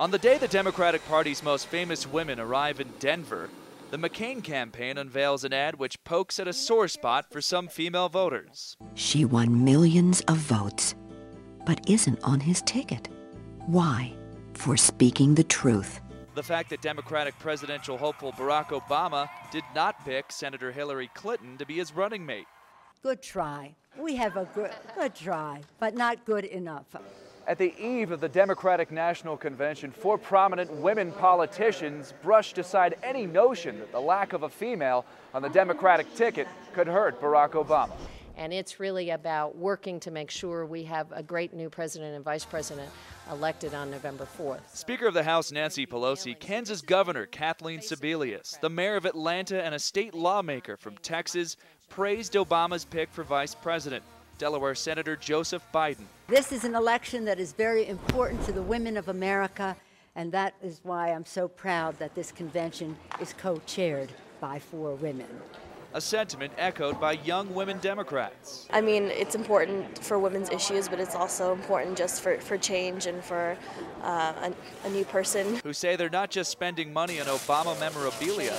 On the day the Democratic Party's most famous women arrive in Denver, the McCain campaign unveils an ad which pokes at a sore spot for some female voters. She won millions of votes, but isn't on his ticket. Why? For speaking the truth. The fact that Democratic presidential hopeful Barack Obama did not pick Senator Hillary Clinton to be his running mate. Good try. We have a good, good try, but not good enough. At the eve of the Democratic National Convention, four prominent women politicians brushed aside any notion that the lack of a female on the Democratic ticket could hurt Barack Obama. And it's really about working to make sure we have a great new president and vice president elected on November 4th. Speaker of the House Nancy Pelosi, Kansas Governor Kathleen Sebelius, the mayor of Atlanta, and a state lawmaker from Texas praised Obama's pick for vice president. Delaware Senator Joseph Biden. This is an election that is very important to the women of America, and that is why I'm so proud that this convention is co chaired by four women. A sentiment echoed by young women Democrats. I mean, it's important for women's issues, but it's also important just for, for change and for uh, a, a, new person. Who say they're not just spending money on Obama memorabilia,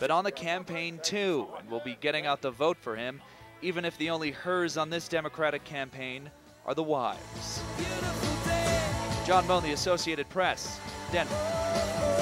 but on the campaign too, and will be getting out the vote for him even if the only hers on this Democratic campaign are the wives. John Mone, The Associated Press, Denver.